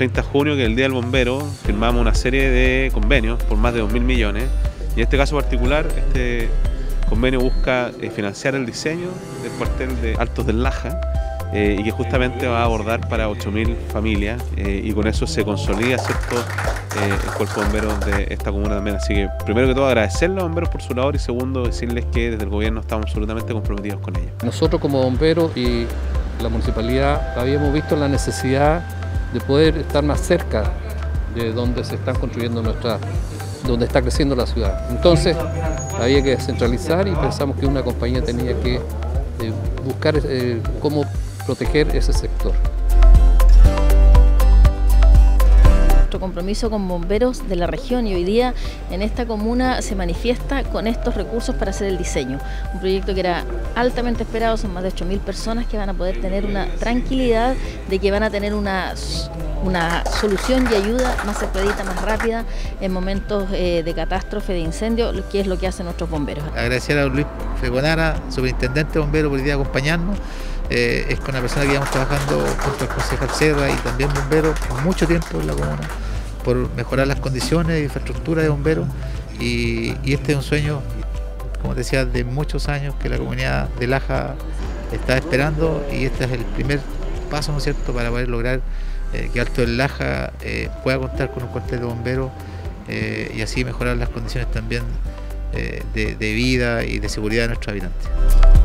30 de junio, que es el Día del Bombero, firmamos una serie de convenios por más de 2.000 millones. Y en este caso particular, este convenio busca eh, financiar el diseño del cuartel de Altos del Laja eh, y que justamente va a abordar para 8.000 familias eh, y con eso se consolida ¿cierto? el cuerpo de bomberos de esta comuna también. Así que primero que todo agradecerle a los bomberos por su labor y segundo decirles que desde el gobierno estamos absolutamente comprometidos con ellos. Nosotros como bomberos y la municipalidad habíamos visto la necesidad de poder estar más cerca de donde se están construyendo nuestra, donde está creciendo la ciudad. Entonces había que descentralizar y pensamos que una compañía tenía que eh, buscar eh, cómo proteger ese sector. Compromiso con bomberos de la región y hoy día en esta comuna se manifiesta con estos recursos para hacer el diseño. Un proyecto que era altamente esperado, son más de 8.000 personas que van a poder tener una tranquilidad de que van a tener una, una solución y ayuda más expedita, más rápida en momentos eh, de catástrofe, de incendio, que es lo que hacen nuestros bomberos. Agradecer a Luis Fregonara, superintendente bombero, por el día acompañarnos. Eh, es con una persona que íbamos trabajando junto al concejal Serra y también bomberos por mucho tiempo en la comuna, por mejorar las condiciones de infraestructura de bomberos y, este es un sueño, como decía, de muchos años que la comunidad de Laja está esperando y este es el primer paso, ¿no cierto?, para poder lograr eh, que Alto del Laja eh, pueda contar con un cuartel de bomberos y así mejorar las condiciones también de vida y de seguridad de nuestros habitantes.